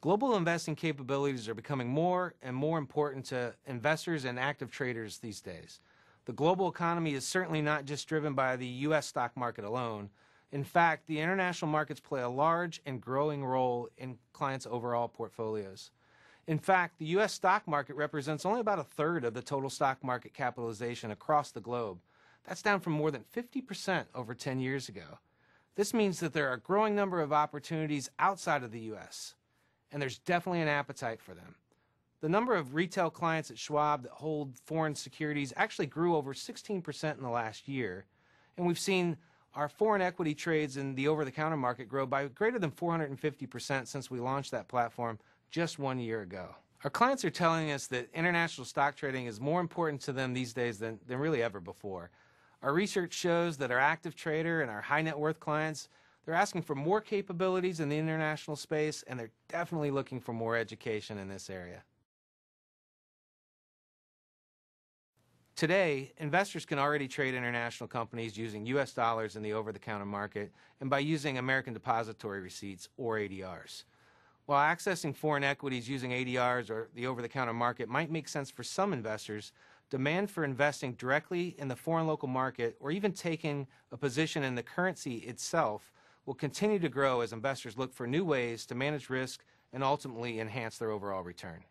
Global investing capabilities are becoming more and more important to investors and active traders these days. The global economy is certainly not just driven by the U.S. stock market alone. In fact, the international markets play a large and growing role in clients' overall portfolios. In fact, the U.S. stock market represents only about a third of the total stock market capitalization across the globe. That's down from more than 50% over 10 years ago. This means that there are a growing number of opportunities outside of the U.S., and there's definitely an appetite for them. The number of retail clients at Schwab that hold foreign securities actually grew over 16% in the last year, and we've seen our foreign equity trades in the over-the-counter market grow by greater than 450% since we launched that platform just one year ago. Our clients are telling us that international stock trading is more important to them these days than, than really ever before. Our research shows that our active trader and our high net worth clients, they're asking for more capabilities in the international space and they're definitely looking for more education in this area. Today, investors can already trade international companies using US dollars in the over-the-counter market and by using American Depository Receipts or ADRs. While accessing foreign equities using ADRs or the over-the-counter market might make sense for some investors, demand for investing directly in the foreign local market or even taking a position in the currency itself will continue to grow as investors look for new ways to manage risk and ultimately enhance their overall return.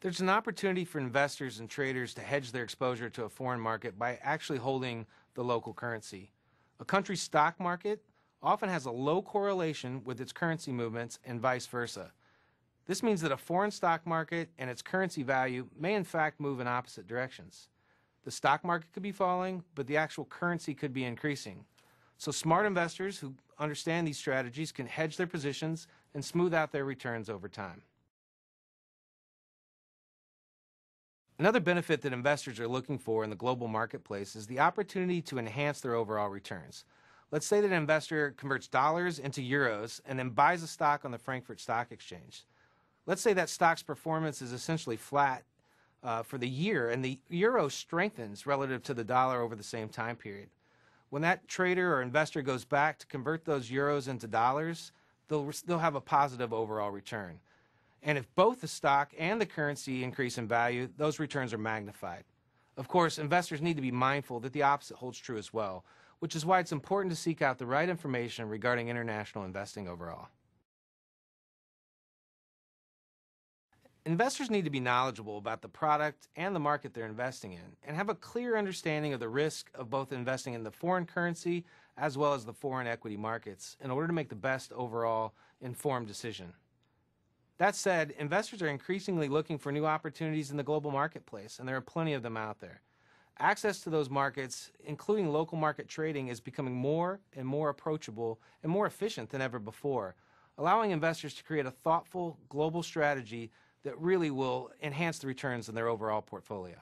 There's an opportunity for investors and traders to hedge their exposure to a foreign market by actually holding the local currency. A country's stock market often has a low correlation with its currency movements and vice versa. This means that a foreign stock market and its currency value may in fact move in opposite directions. The stock market could be falling, but the actual currency could be increasing. So smart investors who understand these strategies can hedge their positions and smooth out their returns over time. Another benefit that investors are looking for in the global marketplace is the opportunity to enhance their overall returns. Let's say that an investor converts dollars into euros and then buys a stock on the Frankfurt Stock Exchange. Let's say that stock's performance is essentially flat uh, for the year and the euro strengthens relative to the dollar over the same time period. When that trader or investor goes back to convert those euros into dollars, they'll, they'll have a positive overall return. And if both the stock and the currency increase in value, those returns are magnified. Of course, investors need to be mindful that the opposite holds true as well, which is why it's important to seek out the right information regarding international investing overall. Investors need to be knowledgeable about the product and the market they're investing in and have a clear understanding of the risk of both investing in the foreign currency as well as the foreign equity markets in order to make the best overall informed decision. That said, investors are increasingly looking for new opportunities in the global marketplace, and there are plenty of them out there. Access to those markets, including local market trading, is becoming more and more approachable and more efficient than ever before, allowing investors to create a thoughtful global strategy that really will enhance the returns in their overall portfolio.